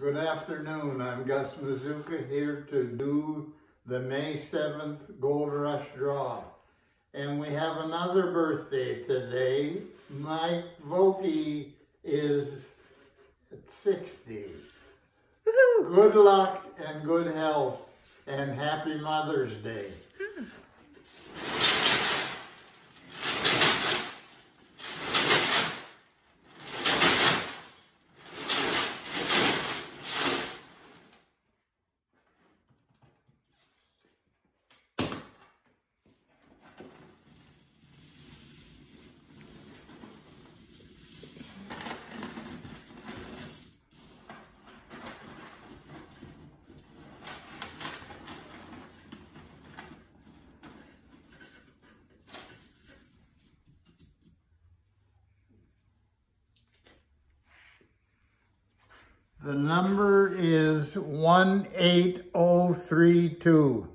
Good afternoon. I'm Gus Mazuka here to do the May 7th Gold Rush Draw. And we have another birthday today. Mike Vokey is 60. Good luck and good health and happy Mother's Day. Hmm. The number is 18032.